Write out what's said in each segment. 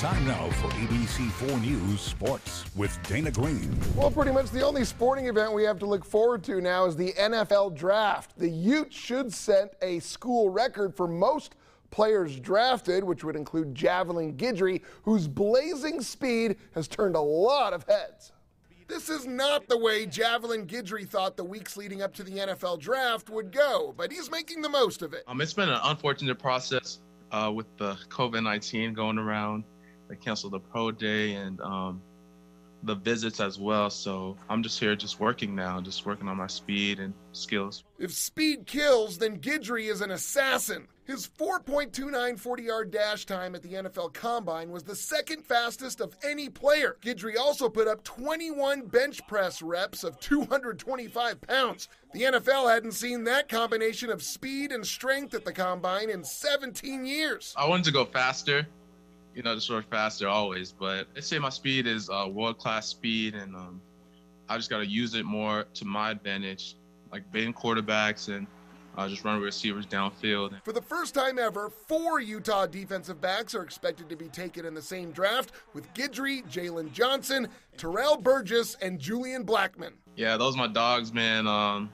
Time now for ABC 4 News Sports with Dana Green. Well, pretty much the only sporting event we have to look forward to now is the NFL Draft. The Utes should set a school record for most players drafted, which would include Javelin Guidry, whose blazing speed has turned a lot of heads. This is not the way Javelin Guidry thought the weeks leading up to the NFL draft would go, but he's making the most of it. Um, it's been an unfortunate process uh, with the COVID 19 going around. They canceled the pro day and um, the visits as well. So I'm just here, just working now, just working on my speed and skills. If speed kills, then Guidry is an assassin. His 4.29 40 yard dash time at the NFL Combine was the second fastest of any player. Guidry also put up 21 bench press reps of 225 pounds. The NFL hadn't seen that combination of speed and strength at the Combine in 17 years. I wanted to go faster you know, just work faster always. But I'd say my speed is uh, world class speed, and um, I just got to use it more to my advantage, like baiting quarterbacks and uh, just running receivers downfield. For the first time ever, four Utah defensive backs are expected to be taken in the same draft with Guidry, Jaylon Johnson, Terrell Burgess, and Julian Blackmon. Yeah, those are my dogs, man. Um,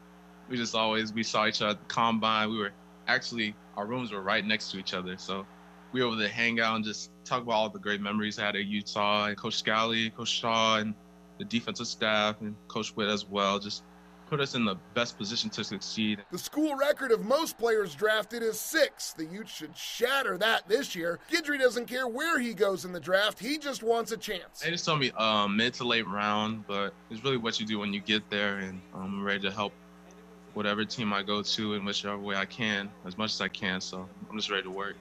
we just always we saw each other at the combine. We were actually our rooms were right next to each other, so we were able to hang out and just talk about all the great memories I had at Utah and Coach Scalley, Coach Shah, and the defensive staff and Coach Whitt as well. Just put us in the best position to succeed. The school record of most players drafted is six. The Utes should shatter that this year. Guidry doesn't care where he goes in the draft. He just wants a chance. They just told me um, mid to late round, but it's really what you do when you get there, and I'm ready to help whatever team I go to in whichever way I can, as much as I can. So I'm just ready to work.